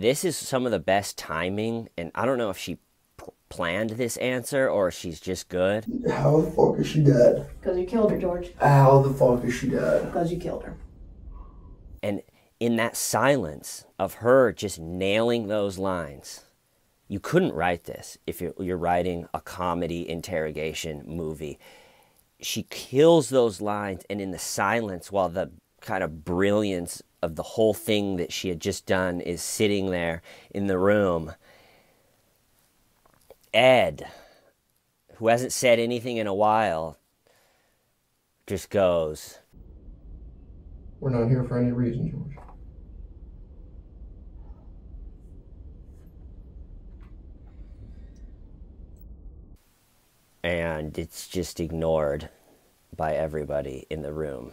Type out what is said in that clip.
this is some of the best timing, and I don't know if she p- planned this answer or she's just good. How the fuck is she dead? Because you killed her, George. How the fuck is she dead? Because you killed her. And in that silence of her just nailing those lines, you couldn't write this if you're, you're writing a comedy interrogation movie. She kills those lines, and in the silence, while the kind of brilliance of the whole thing that she had just done is sitting there in the room, Ed, who hasn't said anything in a while, just goes, We're not here for any reason, George. and it's just ignored by everybody in the room.